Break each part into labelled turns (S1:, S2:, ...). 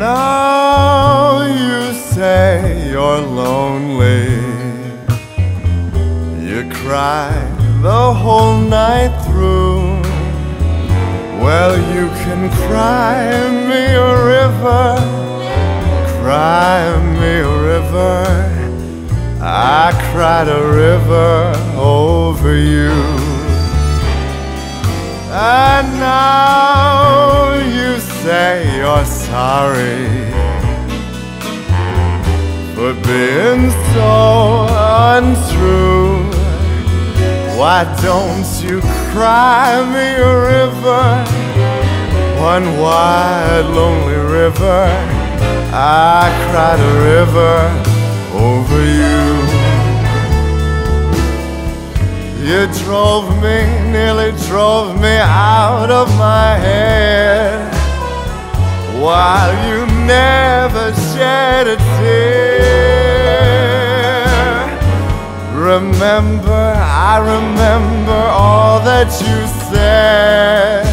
S1: Now you say you're lonely. You cry the whole night through. Well, you can cry me a river, cry me a river. I cried a river over you. And now sorry for being so untrue. Why don't you cry me a river? One wide, lonely river. I cried a river over you. You drove me, nearly drove me out of my head. While you never shed a tear. Remember, I remember all that you said.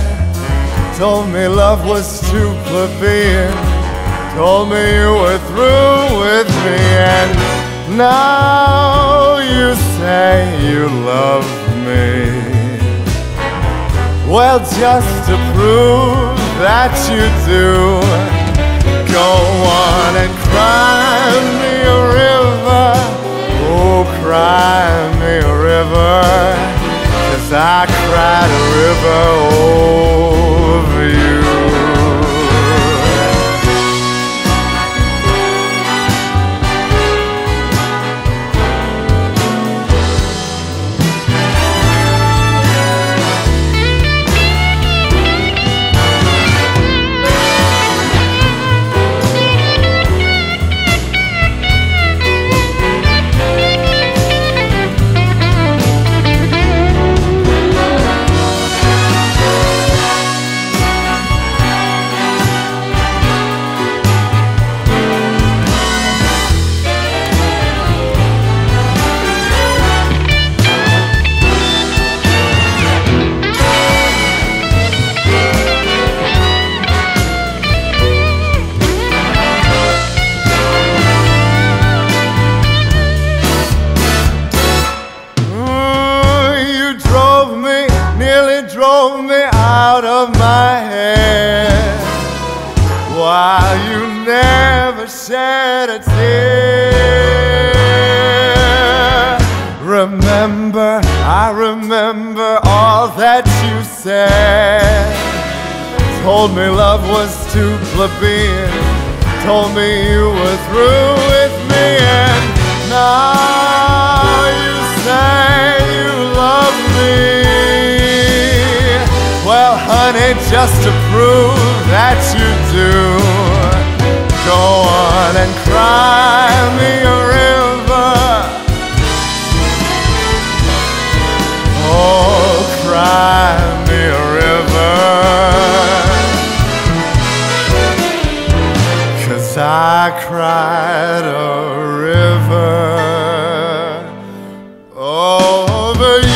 S1: Told me love was too plebeian. Told me you were through with me, and now you say you love me. Well, just to prove that you do, go on and cry me a river. Oh, cry me a river. Cause I cried a river over you. While you never shed a tear. Remember, I remember all that you said. Told me love was too plebeian. Told me you were through with me, and now you say you love me. Well, honey, just to prove that you do, Go on and cry me a river. Oh, cry me a river. Cause I cried a river over you.